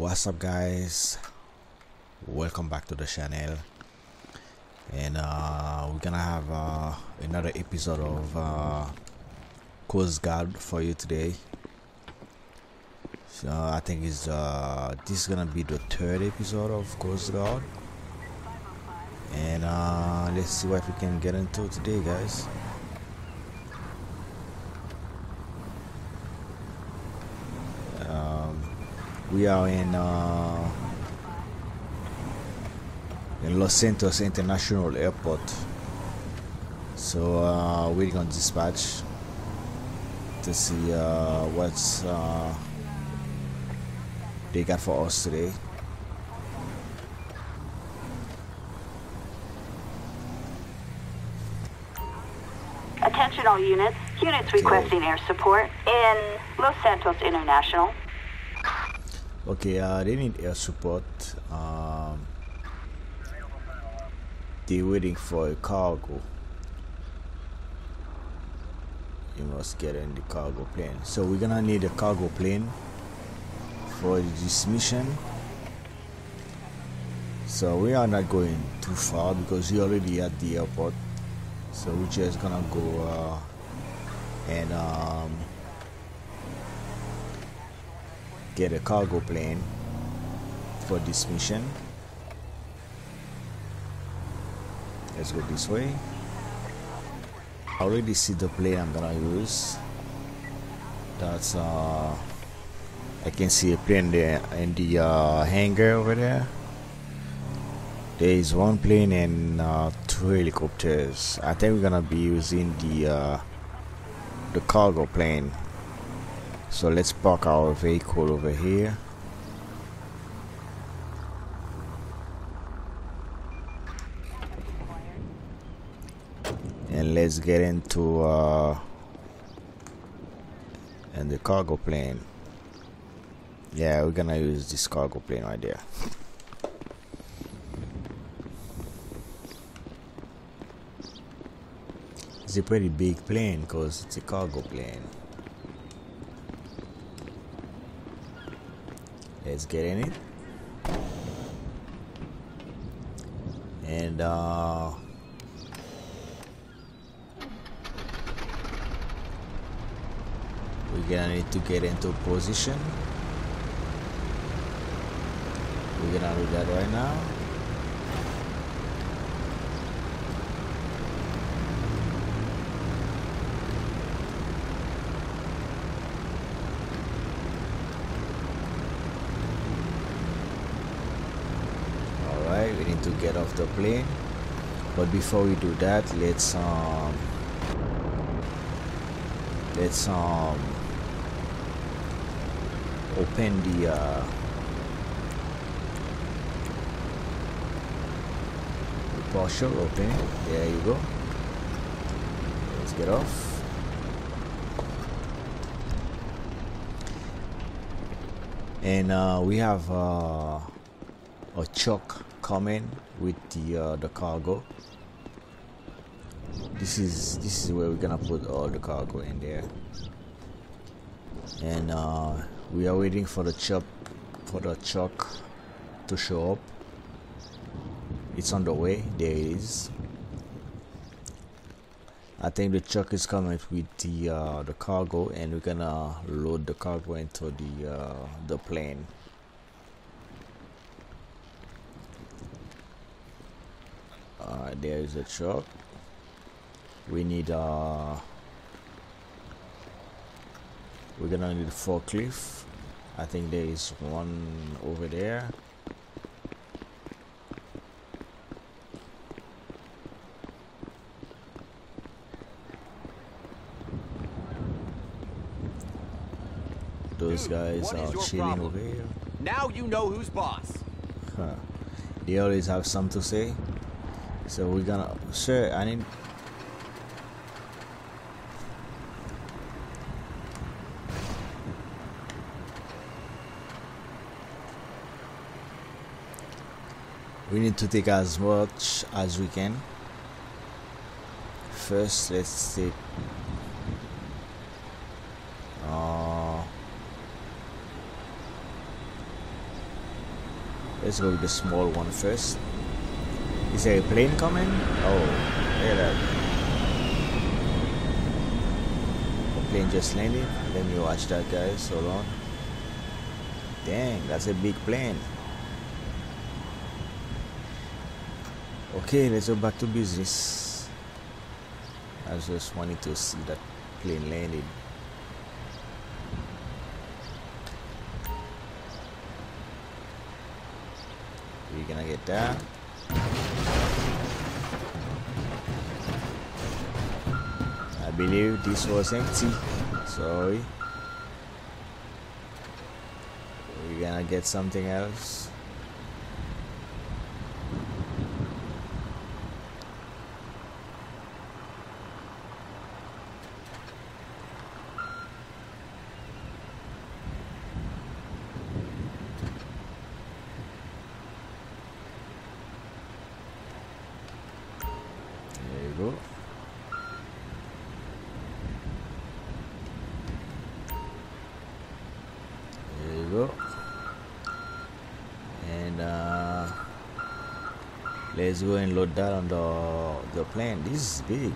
what's up guys? Welcome back to the channel. And uh, we're gonna have uh, another episode of uh, Coast Guard for you today. So I think it's uh, this is gonna be the third episode of Coast Guard. And uh, let's see what we can get into today guys we are in uh, in Los Santos International Airport so uh, waiting on dispatch to see uh, what's uh, they got for us today Attention all units. Units requesting air support in Los Santos International. Okay, uh, they need air support. Um, they're waiting for a cargo. You must get in the cargo plane. So we're gonna need a cargo plane for this mission. So we are not going too far because we're already at the airport. So we're just gonna go uh, and um, get a cargo plane for this mission. Let's go this way. I already see the plane I'm gonna use. That's uh I can see a plane there in the uh, hangar over there. There is one plane and uh, two helicopters. I think we're gonna be using the uh, the cargo plane. So let's park our vehicle over here. And let's get into uh, and the cargo plane. Yeah, we're gonna use this cargo plane right there. It's a pretty big plane because it's a cargo plane. Let's get in it. And uh we're gonna need to get into position. We're gonna do that right now. Alright, we need to get off the plane. But before we do that, let's um let's um open the uh the open. There you go. Let's get off. And uh, we have uh, a truck coming with the uh, the cargo. This is this is where we're gonna put all the cargo in there. And uh, we are waiting for the truck for the truck to show up. It's on the way. There it is. I think the truck is coming with the uh, the cargo, and we're gonna load the cargo into the uh, the plane. Uh, there is a truck. We need uh we're gonna need a forklift. I think there is one over there. Those guys are chilling problem? over here. Now you know who's boss. Huh. They always have something to say. So we're gonna sir, I need we need to take as much as we can. First let's take uh Let's go with the small one first. Is there a plane coming? Oh, at that. The plane just landed. Let me watch that, guys. Hold on. Dang, that's a big plane. Okay, let's go back to business. I just wanted to see that plane landed. We're gonna get that. I believe this was empty. Sorry. We're gonna get something else. There you go. Go. And uh, let's go and load that on the the plane. This is big.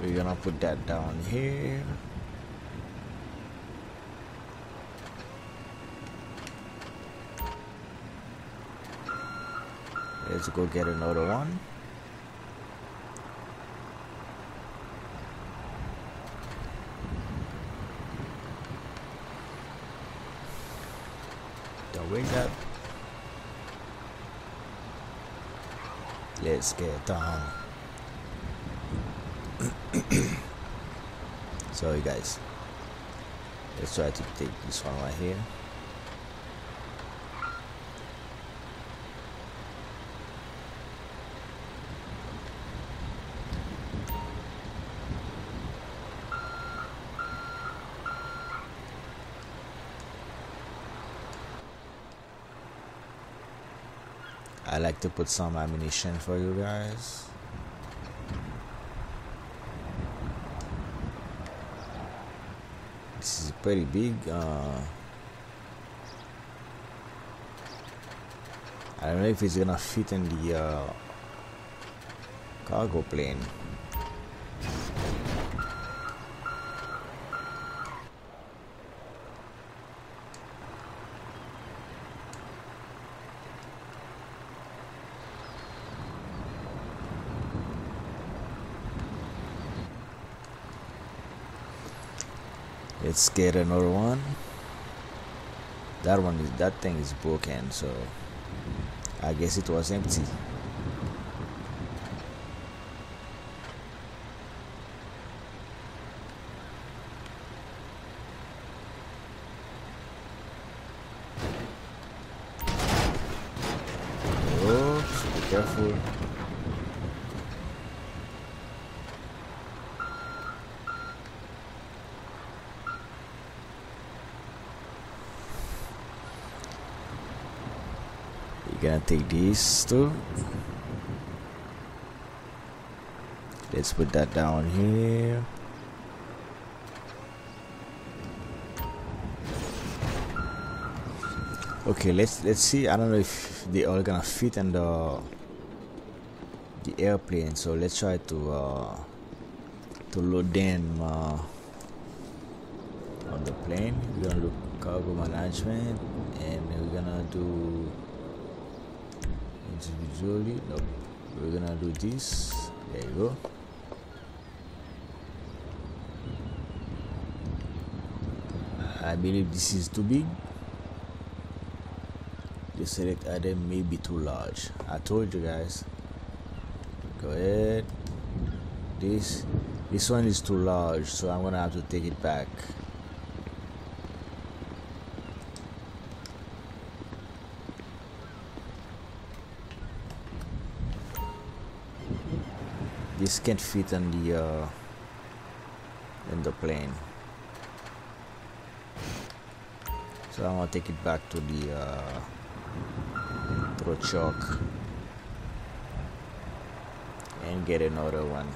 We're gonna put that down here. Let's go get another one. The wing up. Let's get down. Sorry guys. Let's try to take this one right here. I like to put some ammunition for you guys. This is pretty big. Uh, I don't know if it's gonna fit in the uh, cargo plane. Let's get another one. That one is that thing is broken, so I guess it was empty. Oops, be careful. You're gonna take these too. Let's put that down here. Okay, let's let's see. I don't know if they all gonna fit in the the airplane. So let's try to uh, to load them uh, on the plane. We're gonna do cargo management, and we're gonna do individually. Nope. We're gonna do this. There you go. I believe this is too big. The select item may be too large. I told you guys. Go ahead. This this one is too large, so I'm gonna have to take it back. This can't fit on the uh, in the plane. So I'm gonna take it back to the uh, the truck. and get another one.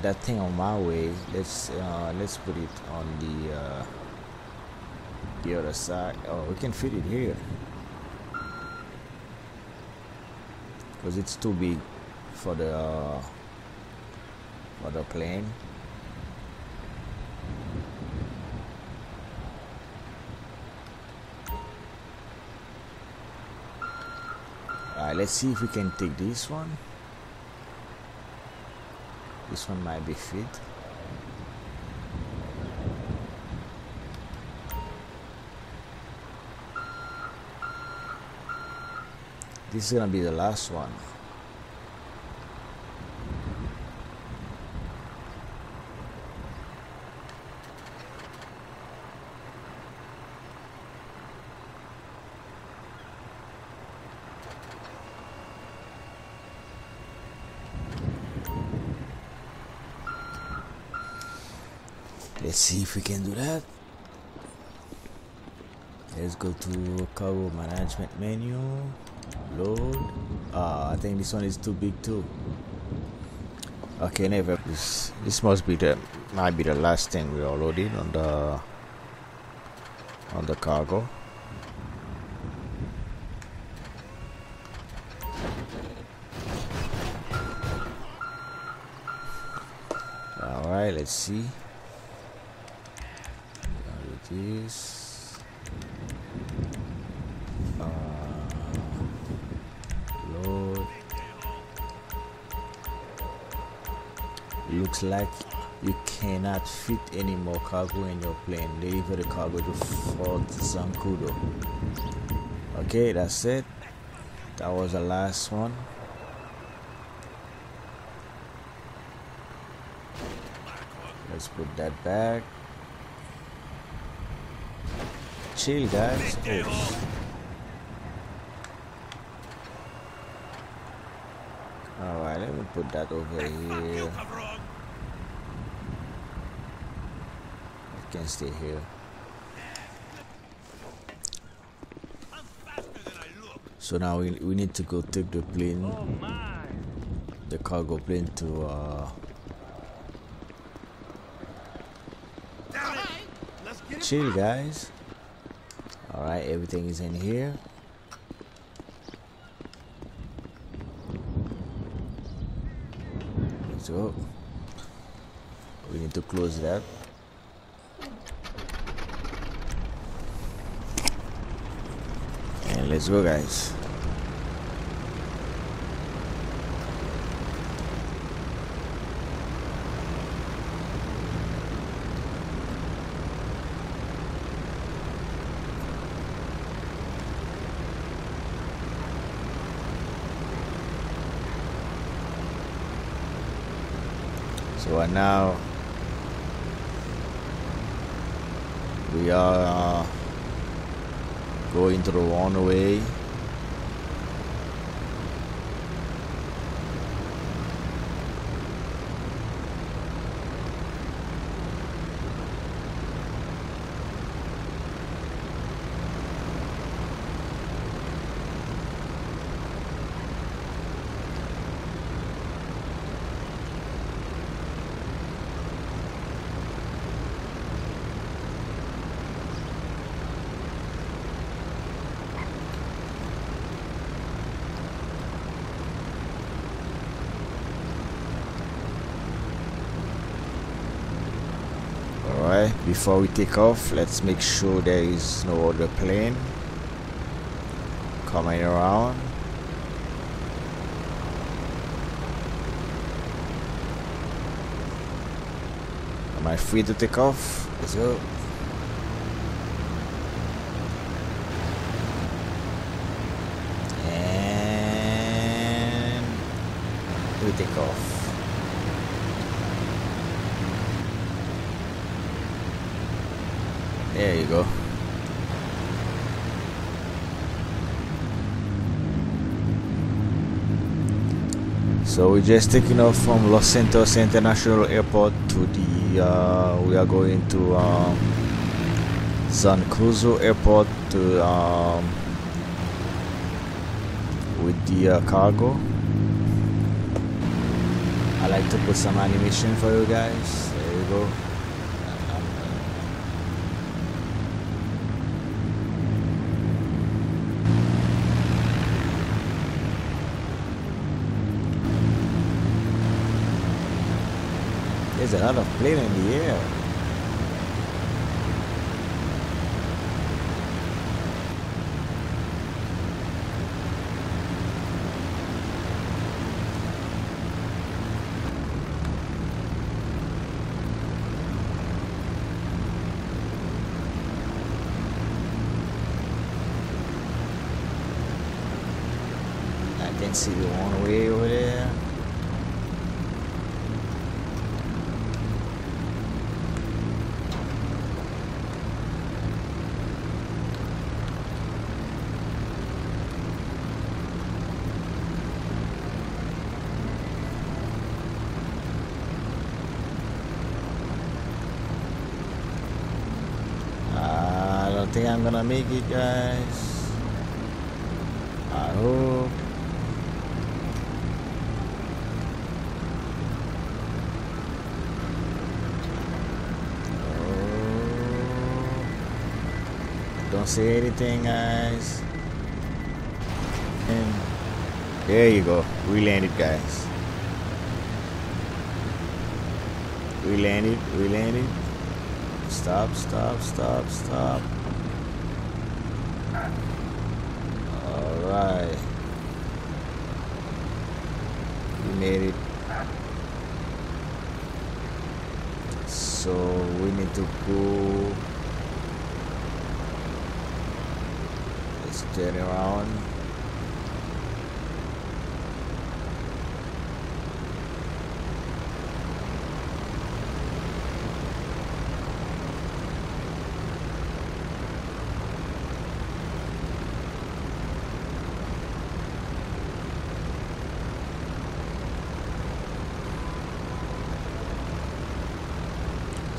That thing on my way. Let's uh, let's put it on the uh, the other side. Oh, we can fit it here because it's too big for the uh, for the plane. Alright, let's see if we can take this one. This one might be fit. This is gonna be the last one. Let's see if we can do that. Let's go to cargo management menu. Load. Ah, I think this one is too big too. Okay, never. This this must be the might be the last thing we are loading on the on the cargo. All right, let's see. How it is. Uh. Looks like you cannot fit any more cargo in your plane. Deliver the cargo to Fort Zancudo. Okay, that's it. That was the last one. Let's put that back. Chill, guys. Oh. Alright, let me put that over here. It can stay here. So now we, we need to go take the plane, the cargo plane to uh, chill, guys. All right, everything is in here. Go. We need to close that. And let's go, guys. Uh, now we are uh, going to the runway. Alright, before we take off, let's make sure there is no other plane coming around. Am I free to take off? Let's go. And we take off. There you go. So we're just taking off from Los Santos International Airport to the, uh, we are going to um, San Cruz Airport to um, with the uh, cargo. I like to put some animation for you guys. There you go. There's another plane in the air. See the one way over there. I don't think I'm gonna make it, guys. I hope. Oh. Don't say anything, guys. And there you go. We landed, guys. We landed. We landed. Stop, stop, stop, stop. Alright. We made it. So we need to go. Let's turn around.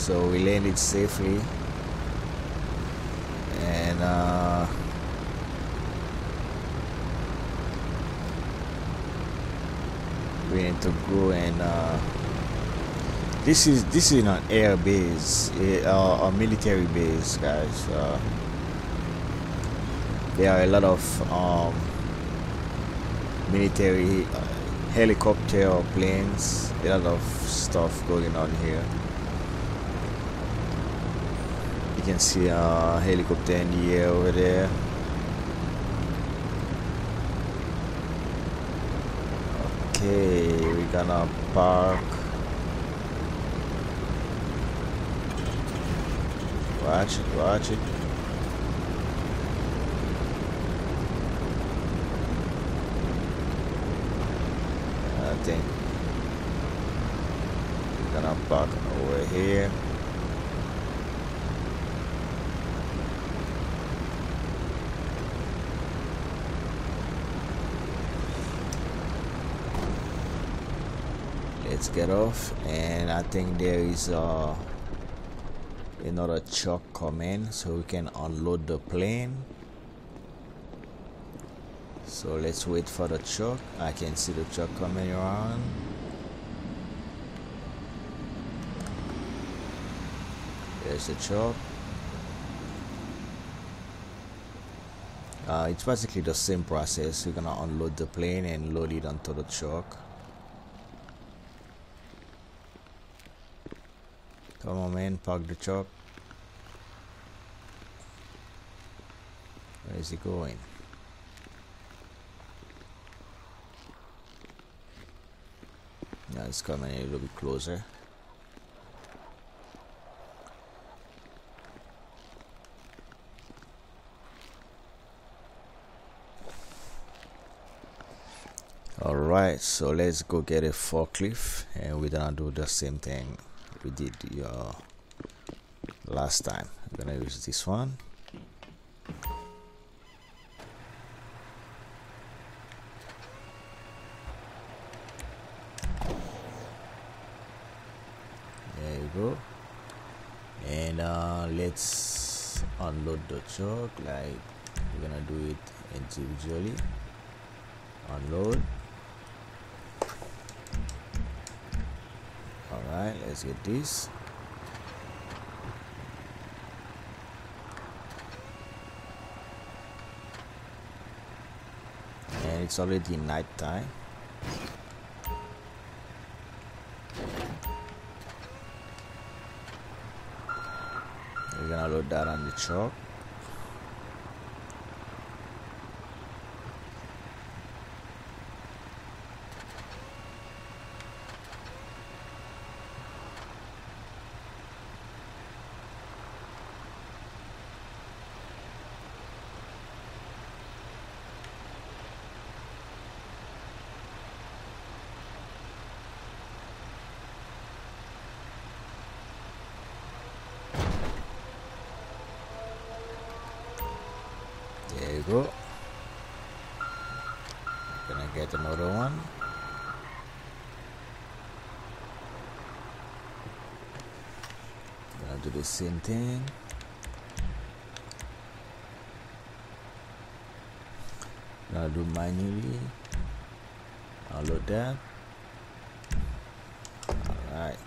So we landed safely. And uh, we need to go and uh, this is this is an air base a, uh, a military base guys. Uh, there are a lot of um, military uh, helicopter planes a lot of stuff going on here you can see a helicopter in the air over there. Okay, we're gonna park. Watch it, watch it. I think we're gonna park over here. let's get off and I think there is uh, another truck coming so we can unload the plane. So let's wait for the truck. I can see the truck coming around. There's the truck. Uh, it's basically the same process. We're gonna unload the plane and load it onto the truck Come on, man, park the truck. Where is he going? Now it's coming a little bit closer. Alright, so let's go get a forklift and we're gonna do the same thing we did uh, last time I'm gonna use this one. There you go. And uh, let's unload the truck like we're gonna do it individually. Unload. Alright, let's get this. And it's already night time. We're gonna load that on the truck. There you go. Gonna get another one. Gonna do the same thing. Gonna do manually. Unload that. Alright.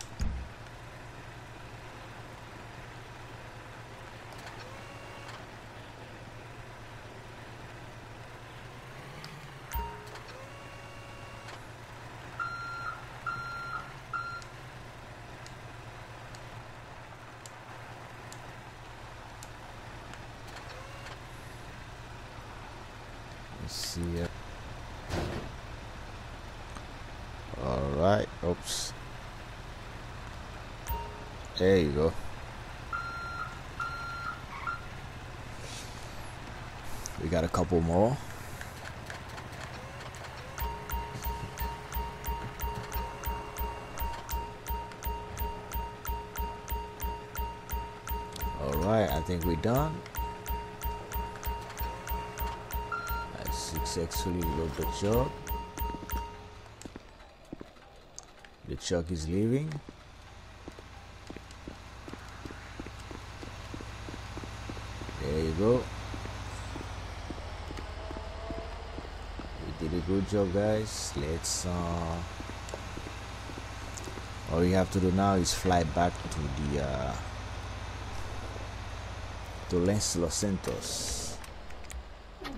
Let's see it. Alright, oops. There you go. We got a couple more. Alright, I think we're done. I successfully load the truck. The truck is leaving. There you go. We did a good job, guys. Let's. Uh, all we have to do now is fly back to the uh, to Los Los Santos.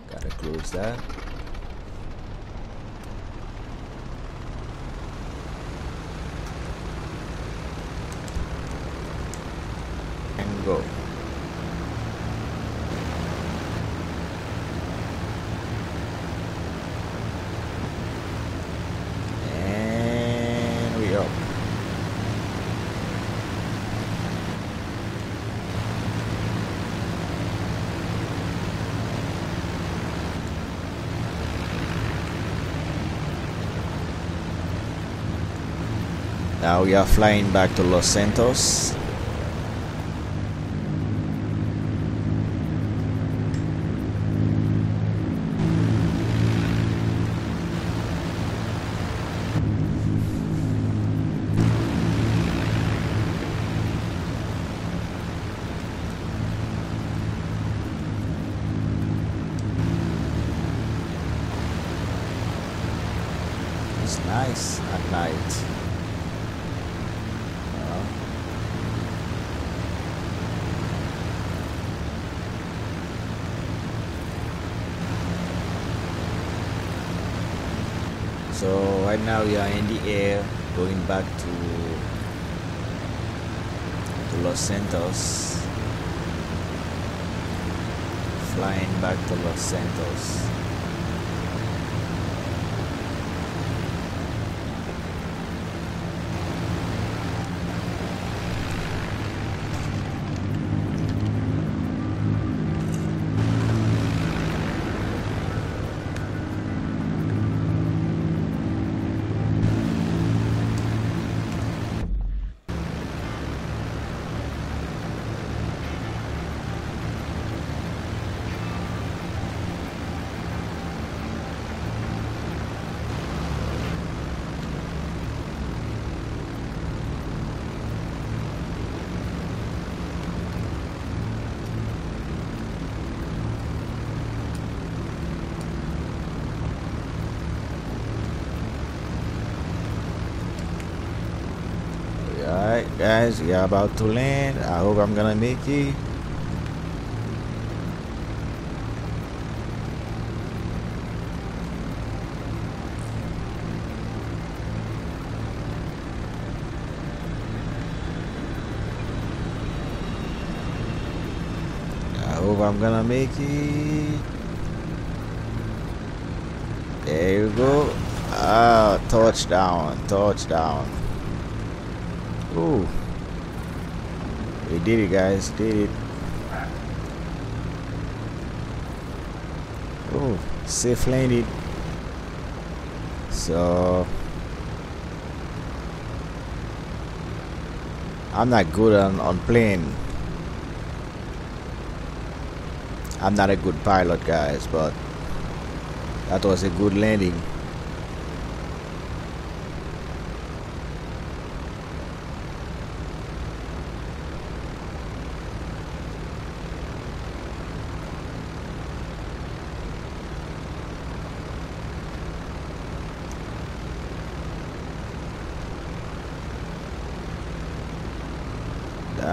Gotta close that. And go. And we up. Now we are flying back to Los Santos. Right now we are in the air going back to to Los Santos. Flying back to Los Santos. Guys we are about to land i hope i'm gonna make it I hope I'm gonna make it. There you go. Ah, touchdown, touchdown. Ooh. We did it, guys. Did it. Oh, safe landed. So. I'm not good on, on plane. I'm not a good pilot, guys, but that was a good landing.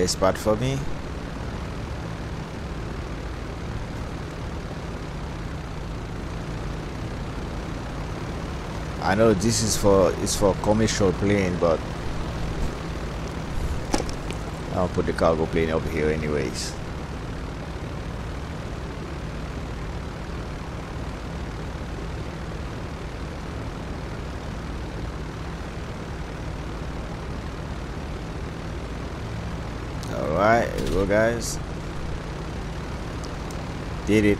A spot for me? I know this is for it's for commercial plane, but I'll put the cargo plane over here anyways. Alright, here we go guys. Did it.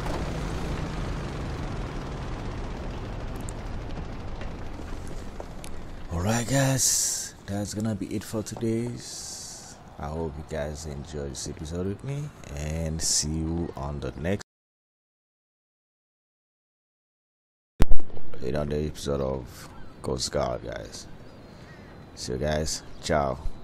Alright guys, that's gonna be it for today's. I hope you guys enjoyed this episode with me and see you on the next another episode of Coast Guard guys. See you guys. Ciao.